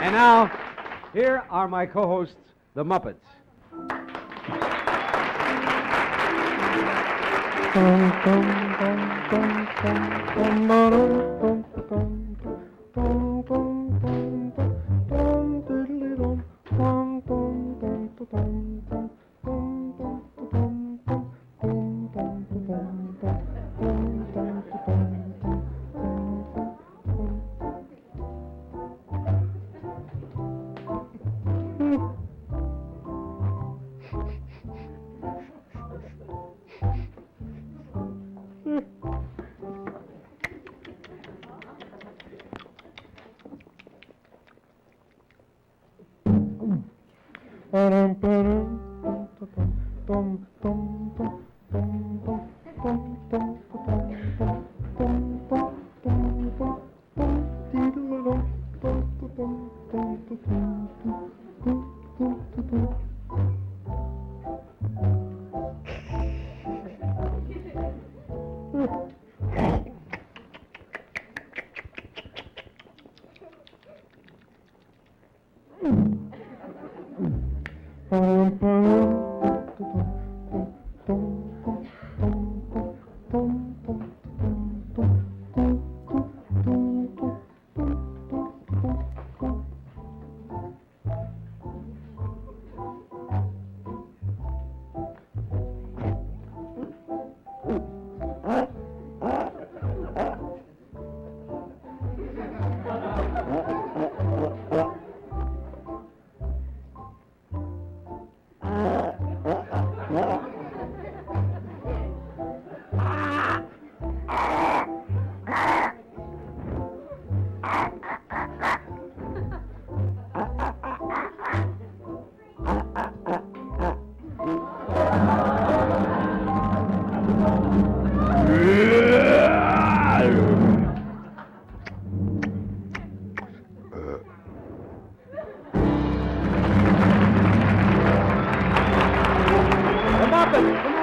And now, here are my co hosts, the Muppets. Mm-hmm. Thank you. Come on.